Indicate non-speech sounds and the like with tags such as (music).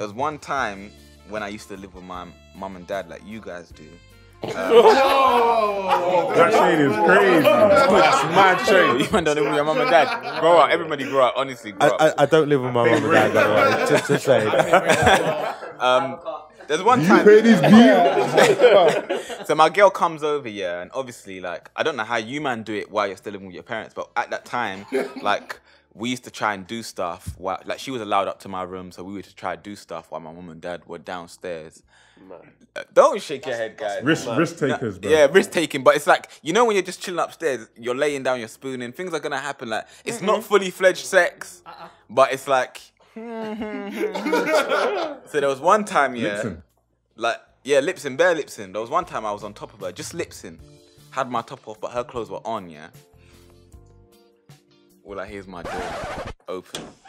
there was one time when I used to live with my mom and dad, like you guys do. (laughs) That shade is crazy. That's mad shade. You man don't live with your mom and dad. Grow up. Everybody grow up. Honestly, grow I, up. I, I don't live with my mom and dad, by. (laughs) Just, just saying. (laughs) Um, there's one You time. pay these bills. So my girl comes over, yeah, and obviously, like, I don't know how you man do it while you're still living with your parents, but at that time, like, we used to try and do stuff. While, like, she was allowed up to my room, so we would try and do stuff while my mom and dad were downstairs. Uh, don't shake your head, guys. Risk, risk takers, bro. Yeah, risk taking, but it's like you know when you're just chilling upstairs, you're laying down, you're spooning, things are gonna happen. Like it's not fully fledged sex, but it's like. (laughs) so there was one time, yeah, Lipson. like yeah, lips in, bare lips in. There was one time I was on top of her, just lips in, had my top off, but her clothes were on, yeah. All I hear is my door open.